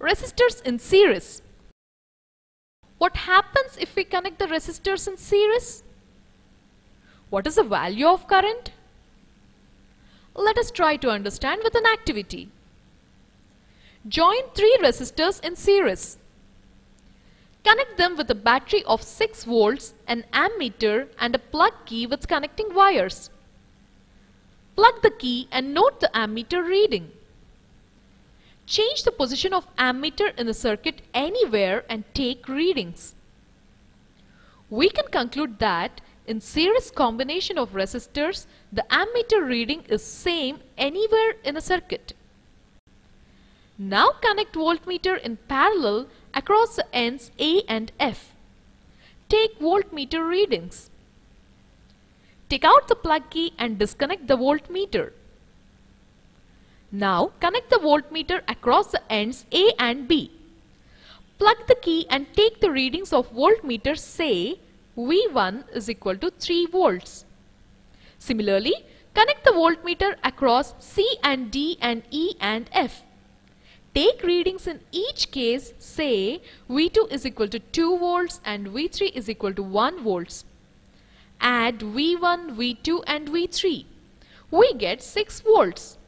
resistors in series. What happens if we connect the resistors in series? What is the value of current? Let us try to understand with an activity. Join three resistors in series. Connect them with a battery of 6 volts, an ammeter and a plug key with connecting wires. Plug the key and note the ammeter reading. Change the position of ammeter in the circuit anywhere and take readings. We can conclude that in series combination of resistors, the ammeter reading is same anywhere in a circuit. Now connect voltmeter in parallel across the ends A and F. Take voltmeter readings. Take out the plug key and disconnect the voltmeter. Now connect the voltmeter across the ends A and B. Plug the key and take the readings of voltmeter say V1 is equal to 3 volts. Similarly, connect the voltmeter across C and D and E and F. Take readings in each case say V2 is equal to 2 volts and V3 is equal to 1 volts. Add V1, V2 and V3. We get 6 volts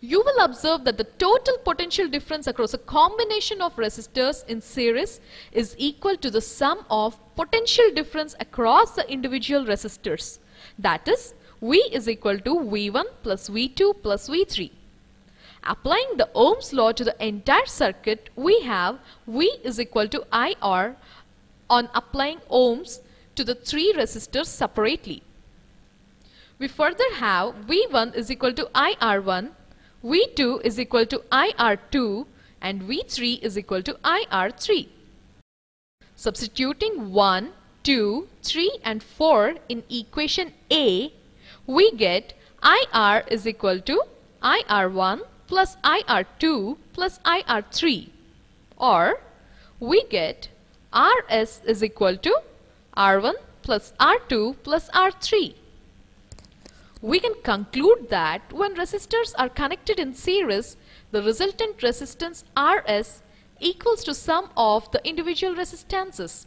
you will observe that the total potential difference across a combination of resistors in series is equal to the sum of potential difference across the individual resistors. That is, V is equal to V1 plus V2 plus V3. Applying the Ohm's law to the entire circuit, we have V is equal to IR on applying Ohms to the three resistors separately. We further have V1 is equal to IR1 V2 is equal to IR2 and V3 is equal to IR3. Substituting 1, 2, 3 and 4 in equation A, we get IR is equal to IR1 plus IR2 plus IR3 or we get RS is equal to R1 plus R2 plus R3 we can conclude that when resistors are connected in series, the resultant resistance Rs equals to sum of the individual resistances.